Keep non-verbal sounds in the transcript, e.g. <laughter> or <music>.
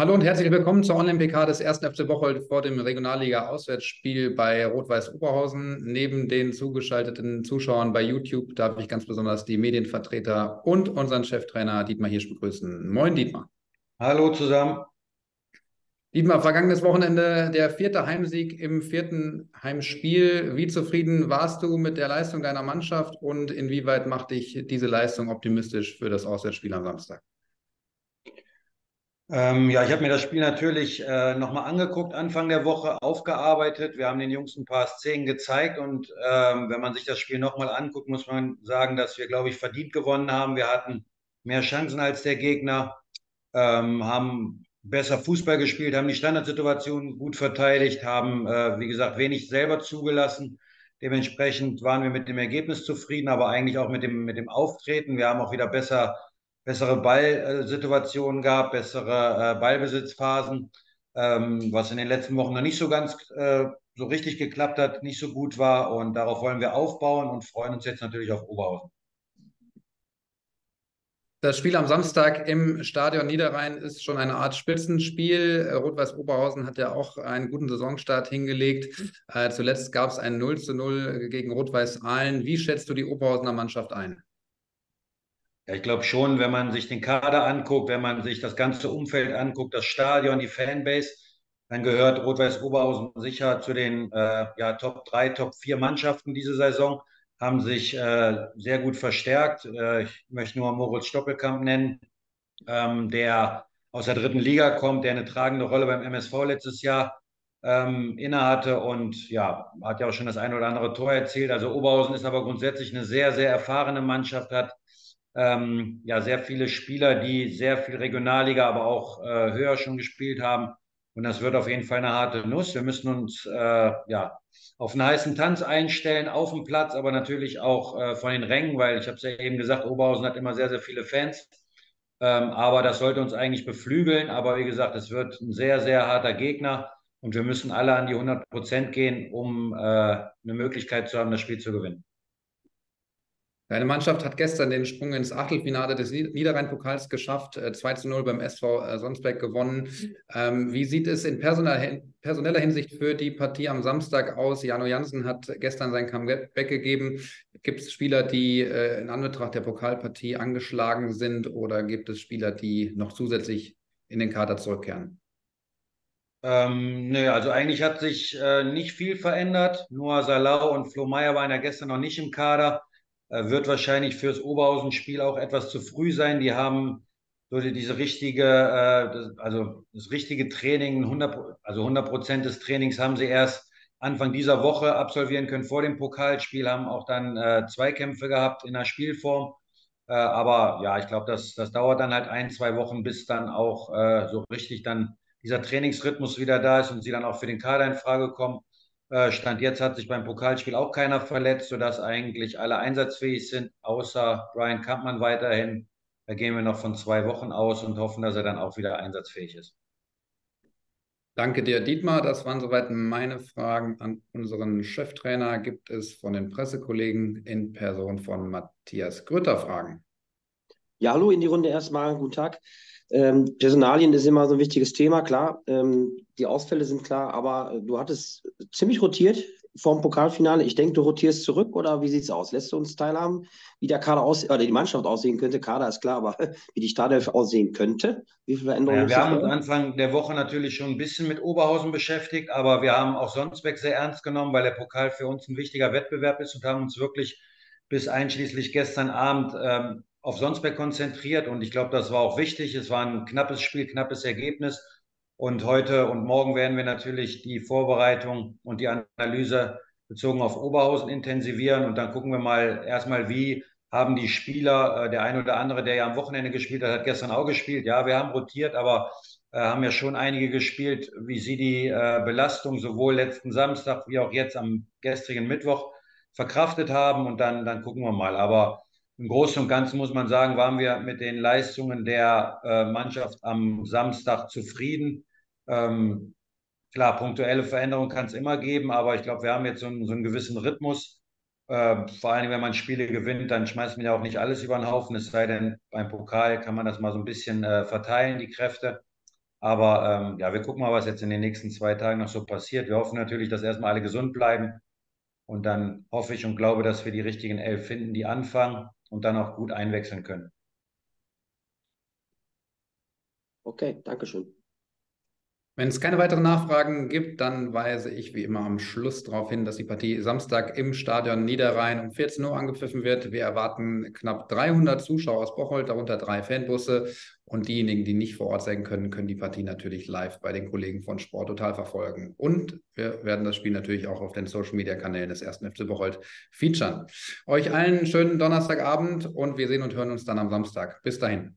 Hallo und herzlich willkommen zur Online-PK des ersten FC Bocholt vor dem Regionalliga-Auswärtsspiel bei Rot-Weiß Oberhausen. Neben den zugeschalteten Zuschauern bei YouTube darf ich ganz besonders die Medienvertreter und unseren Cheftrainer Dietmar Hirsch begrüßen. Moin, Dietmar. Hallo zusammen. Dietmar, vergangenes Wochenende der vierte Heimsieg im vierten Heimspiel. Wie zufrieden warst du mit der Leistung deiner Mannschaft und inwieweit macht dich diese Leistung optimistisch für das Auswärtsspiel am Samstag? Ähm, ja, ich habe mir das Spiel natürlich äh, nochmal angeguckt, Anfang der Woche aufgearbeitet. Wir haben den Jungs ein paar Szenen gezeigt und ähm, wenn man sich das Spiel nochmal anguckt, muss man sagen, dass wir, glaube ich, verdient gewonnen haben. Wir hatten mehr Chancen als der Gegner, ähm, haben besser Fußball gespielt, haben die Standardsituation gut verteidigt, haben, äh, wie gesagt, wenig selber zugelassen. Dementsprechend waren wir mit dem Ergebnis zufrieden, aber eigentlich auch mit dem, mit dem Auftreten. Wir haben auch wieder besser bessere Ballsituationen gab, bessere äh, Ballbesitzphasen, ähm, was in den letzten Wochen noch nicht so ganz äh, so richtig geklappt hat, nicht so gut war. Und darauf wollen wir aufbauen und freuen uns jetzt natürlich auf Oberhausen. Das Spiel am Samstag im Stadion Niederrhein ist schon eine Art Spitzenspiel. Rot-Weiß Oberhausen hat ja auch einen guten Saisonstart hingelegt. Äh, zuletzt gab es ein 0 zu 0 gegen Rot-Weiß Aalen. Wie schätzt du die Oberhausener Mannschaft ein? Ja, ich glaube schon, wenn man sich den Kader anguckt, wenn man sich das ganze Umfeld anguckt, das Stadion, die Fanbase, dann gehört Rot-Weiß Oberhausen sicher zu den äh, ja, Top 3, Top 4 Mannschaften diese Saison, haben sich äh, sehr gut verstärkt. Äh, ich möchte nur Moritz Stoppelkamp nennen, ähm, der aus der dritten Liga kommt, der eine tragende Rolle beim MSV letztes Jahr ähm, innehatte und ja, hat ja auch schon das ein oder andere Tor erzielt. Also Oberhausen ist aber grundsätzlich eine sehr, sehr erfahrene Mannschaft, hat ähm, ja sehr viele Spieler, die sehr viel Regionalliga, aber auch äh, höher schon gespielt haben. Und das wird auf jeden Fall eine harte Nuss. Wir müssen uns äh, ja auf einen heißen Tanz einstellen, auf dem Platz, aber natürlich auch äh, von den Rängen, weil ich habe es ja eben gesagt, Oberhausen hat immer sehr, sehr viele Fans. Ähm, aber das sollte uns eigentlich beflügeln. Aber wie gesagt, es wird ein sehr, sehr harter Gegner. Und wir müssen alle an die 100 Prozent gehen, um äh, eine Möglichkeit zu haben, das Spiel zu gewinnen. Deine Mannschaft hat gestern den Sprung ins Achtelfinale des Niederrhein-Pokals geschafft, 2 äh, zu 0 beim SV äh, Sonsbeck gewonnen. Ähm, wie sieht es in personeller Hinsicht für die Partie am Samstag aus? Jano Jansen hat gestern sein Comeback gegeben. Gibt es Spieler, die äh, in Anbetracht der Pokalpartie angeschlagen sind oder gibt es Spieler, die noch zusätzlich in den Kader zurückkehren? Ähm, nö, also eigentlich hat sich äh, nicht viel verändert. Noah Salau und Flo Meyer waren ja gestern noch nicht im Kader. Äh, wird wahrscheinlich fürs Oberhausen-Spiel auch etwas zu früh sein. Die haben so diese richtige, äh, also das richtige Training, 100, also 100 Prozent des Trainings haben sie erst Anfang dieser Woche absolvieren können vor dem Pokalspiel, haben auch dann äh, Zweikämpfe gehabt in der Spielform. Aber ja, ich glaube, das, das dauert dann halt ein, zwei Wochen, bis dann auch so richtig dann dieser Trainingsrhythmus wieder da ist und sie dann auch für den Kader in Frage kommen. Äh, Stand jetzt hat sich beim Pokalspiel auch keiner verletzt, sodass eigentlich alle einsatzfähig sind, außer Brian Kampmann weiterhin. Da gehen wir noch von zwei Wochen aus und hoffen, dass er dann auch wieder einsatzfähig ist. Danke dir, Dietmar. Das waren soweit meine Fragen an unseren Cheftrainer. Gibt es von den Pressekollegen in Person von Matthias Grütter Fragen? Ja, hallo in die Runde erstmal. Guten Tag. Ähm, Personalien ist immer so ein wichtiges Thema, klar. Ähm, die Ausfälle sind klar, aber du hattest ziemlich rotiert vor dem Pokalfinale. Ich denke, du rotierst zurück oder wie sieht es aus? Lässt du uns teilhaben, wie der Kader aus oder die Mannschaft aussehen könnte? Kader ist klar, aber <laughs> wie die Startelf aussehen könnte? Wie viele Veränderungen? Ja, wir haben uns Anfang der Woche natürlich schon ein bisschen mit Oberhausen beschäftigt, aber wir haben auch Sonsbeck sehr ernst genommen, weil der Pokal für uns ein wichtiger Wettbewerb ist und haben uns wirklich bis einschließlich gestern Abend ähm, auf Sonsberg konzentriert und ich glaube, das war auch wichtig. Es war ein knappes Spiel, knappes Ergebnis. Und heute und morgen werden wir natürlich die Vorbereitung und die Analyse bezogen auf Oberhausen intensivieren und dann gucken wir mal erstmal, wie haben die Spieler, äh, der eine oder andere, der ja am Wochenende gespielt hat, hat gestern auch gespielt. Ja, wir haben rotiert, aber äh, haben ja schon einige gespielt, wie sie die äh, Belastung sowohl letzten Samstag wie auch jetzt am gestrigen Mittwoch verkraftet haben und dann, dann gucken wir mal. Aber im Großen und Ganzen muss man sagen, waren wir mit den Leistungen der Mannschaft am Samstag zufrieden. Ähm, klar, punktuelle Veränderungen kann es immer geben, aber ich glaube, wir haben jetzt so einen, so einen gewissen Rhythmus. Äh, vor allem, wenn man Spiele gewinnt, dann schmeißt man ja auch nicht alles über den Haufen, es sei denn, beim Pokal kann man das mal so ein bisschen äh, verteilen, die Kräfte. Aber ähm, ja, wir gucken mal, was jetzt in den nächsten zwei Tagen noch so passiert. Wir hoffen natürlich, dass erstmal alle gesund bleiben. Und dann hoffe ich und glaube, dass wir die richtigen elf finden, die anfangen und dann auch gut einwechseln können. Okay, danke schön. Wenn es keine weiteren Nachfragen gibt, dann weise ich wie immer am Schluss darauf hin, dass die Partie Samstag im Stadion Niederrhein um 14 Uhr angepfiffen wird. Wir erwarten knapp 300 Zuschauer aus Bocholt, darunter drei Fanbusse. Und diejenigen, die nicht vor Ort sein können, können die Partie natürlich live bei den Kollegen von Sport Total verfolgen. Und wir werden das Spiel natürlich auch auf den Social Media Kanälen des 1. FC Bocholt featuren. Euch allen schönen Donnerstagabend und wir sehen und hören uns dann am Samstag. Bis dahin.